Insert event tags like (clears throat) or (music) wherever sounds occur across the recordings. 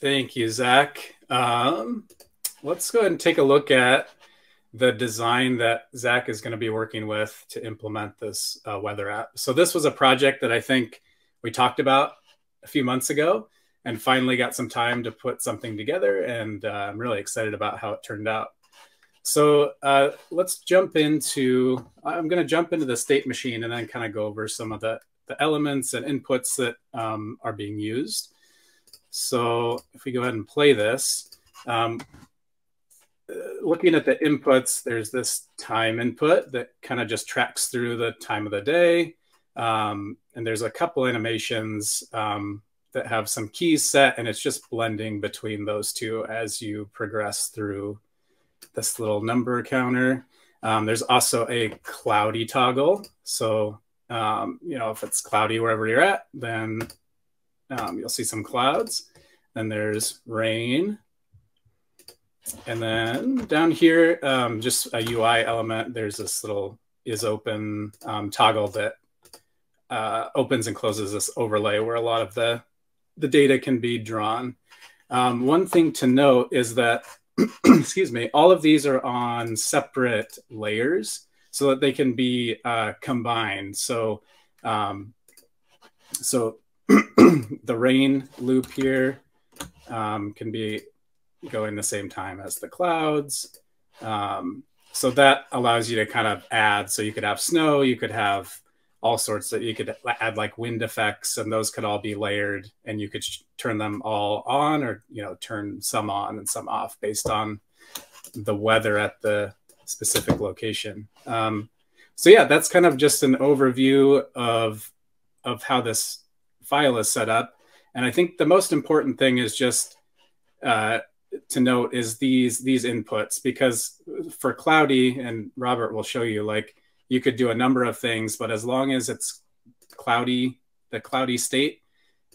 Thank you, Zach. Um, let's go ahead and take a look at the design that Zach is going to be working with to implement this uh, weather app. So this was a project that I think we talked about a few months ago and finally got some time to put something together. And uh, I'm really excited about how it turned out. So uh, let's jump into, I'm going to jump into the state machine and then kind of go over some of the, the elements and inputs that um, are being used. So if we go ahead and play this, um, looking at the inputs, there's this time input that kind of just tracks through the time of the day. Um, and there's a couple animations um, that have some keys set, and it's just blending between those two as you progress through this little number counter. Um, there's also a cloudy toggle. So, um, you know, if it's cloudy wherever you're at, then um, you'll see some clouds. Then there's rain, and then down here, um, just a UI element, there's this little is open um, toggle that uh, opens and closes this overlay where a lot of the, the data can be drawn. Um, one thing to note is that, (clears throat) excuse me, all of these are on separate layers so that they can be uh, combined. So, um, so (clears throat) the rain loop here um, can be going the same time as the clouds. Um, so that allows you to kind of add. So you could have snow, you could have all sorts that you could add like wind effects, and those could all be layered, and you could turn them all on, or you know, turn some on and some off based on the weather at the specific location. Um, so yeah, that's kind of just an overview of of how this file is set up. And I think the most important thing is just uh, to note is these these inputs because for cloudy and Robert will show you like you could do a number of things, but as long as it's cloudy, the cloudy state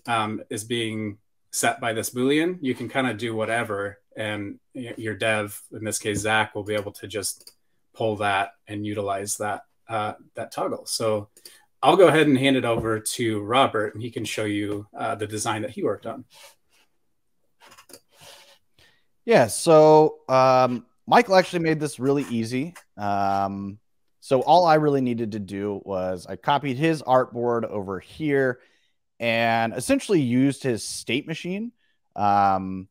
um, is being set by this boolean, you can kind of do whatever, and your dev, in this case Zach, will be able to just pull that and utilize that uh, that toggle. So I'll go ahead and hand it over to Robert, and he can show you uh, the design that he worked on. Yeah. So um, Michael actually made this really easy. Um, so all I really needed to do was I copied his artboard over here and essentially used his state machine um,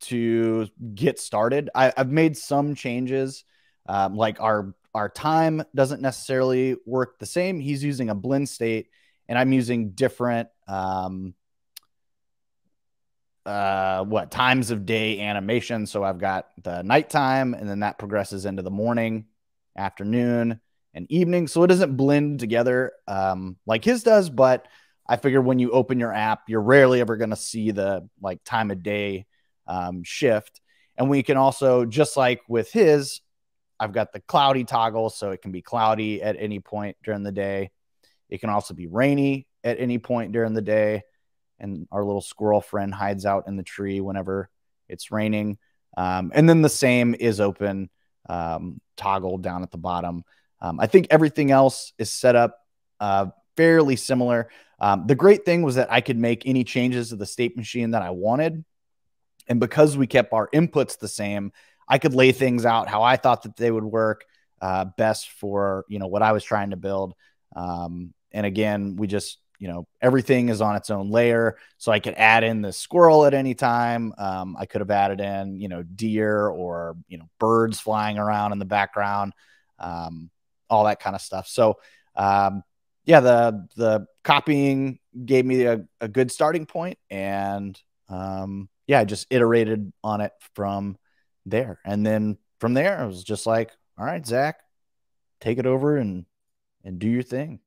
to get started. I, have made some changes, um, like our our time doesn't necessarily work the same. He's using a blend state, and I'm using different um, uh what times of day animation. So i've got the nighttime and then that progresses into the morning afternoon and evening. So it doesn't blend together um like his does but i figure when you open your app you're rarely ever going to see the like time of day um, shift. And we can also just like with his i've got the cloudy toggle so it can be cloudy at any point during the day it can also be rainy at any point during the day and our little squirrel friend hides out in the tree whenever it's raining. Um, and then the same is open um, toggle down at the bottom. Um, I think everything else is set up uh, fairly similar. Um, the great thing was that I could make any changes to the state machine that I wanted. And because we kept our inputs the same, I could lay things out how I thought that they would work uh, best for you know what I was trying to build. Um, and again, we just you know everything is on its own layer. So i could add in the squirrel at any time. Um, i could have added in you know deer or you know birds flying around in the background um, all that kind of stuff. So um, yeah the the copying gave me a, a good starting point and um, yeah i just iterated on it from there. And then from there i was just like all right zach take it over and and do your thing